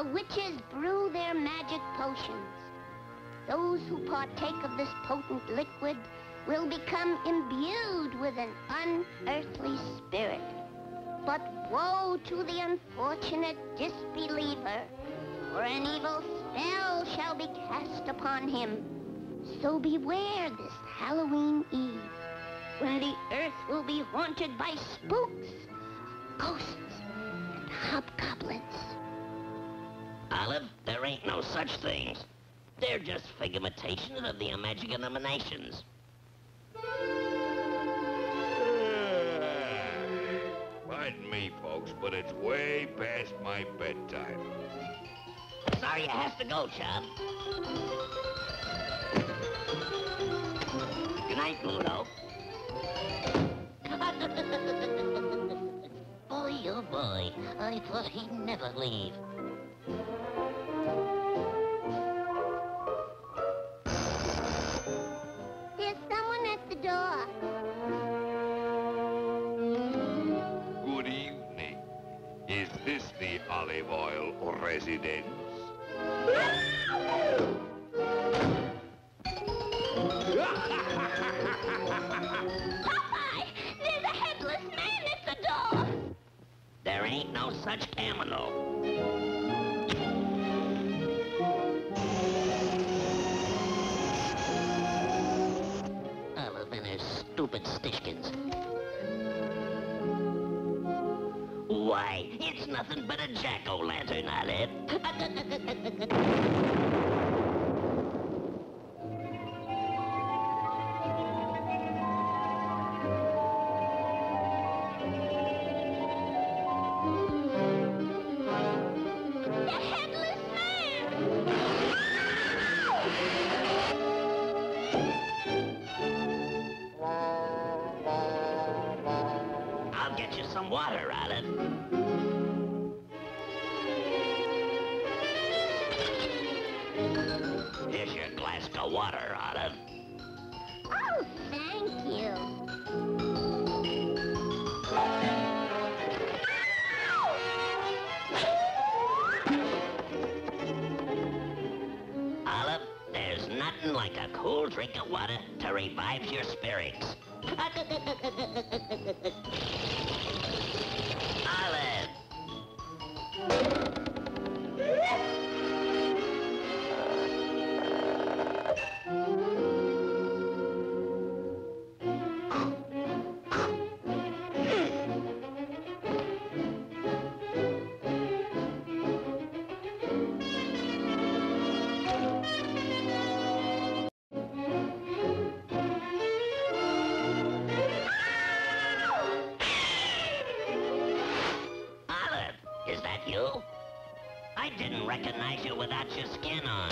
the witches brew their magic potions. Those who partake of this potent liquid will become imbued with an unearthly spirit. But woe to the unfortunate disbeliever, for an evil spell shall be cast upon him. So beware this Halloween Eve, when the earth will be haunted by spooks, ain't no such things. They're just figmentations of the magic emanations. Pardon me, folks, but it's way past my bedtime. Sorry you has to go, Chub. Good night, Bluto. boy, oh boy, I thought he'd never leave. The Olive Oyl residence? Popeye! There's a headless man at the door! There ain't no such camino. Olive and stupid stishkins. Nothing but a jack-o'-lantern, I The water, Olive. Oh, thank you. Olive, there's nothing like a cool drink of water to revive your spirits. Olive! Is that you? I didn't recognize you without your skin on.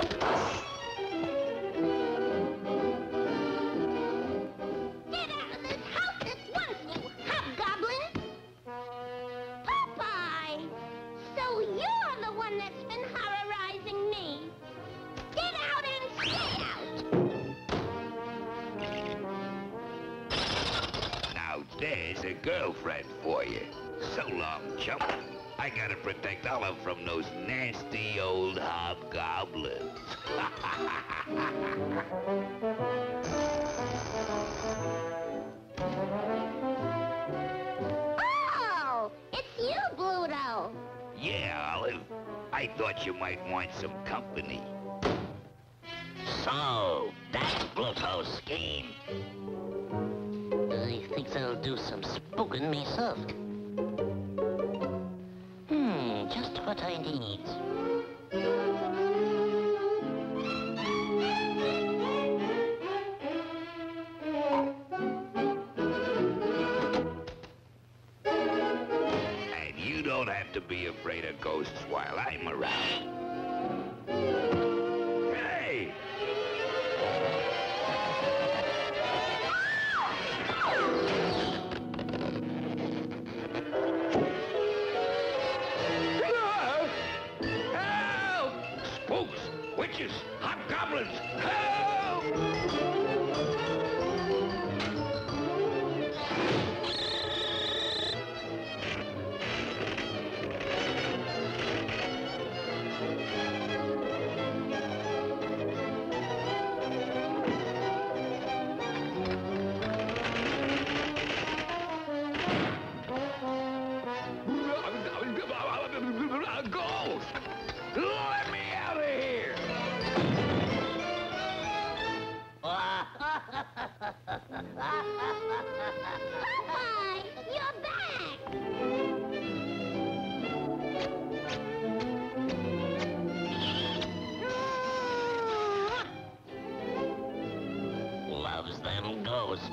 Get out of this house at once, you hobgoblin! Popeye! So you're the one that's been horrorizing me. Get out and stay out! Now there's a girlfriend for you. So long, chump. I gotta protect Olive from those nasty old hobgoblins. Oh! It's you, Bluto! yeah, Olive. I thought you might want some company. So, that's Bluto's scheme. I think I'll do some spooking myself. What I need. And you don't have to be afraid of ghosts while I'm around. Hobgoblins! Help! Gold! Let me You're back! Loves them ghosts.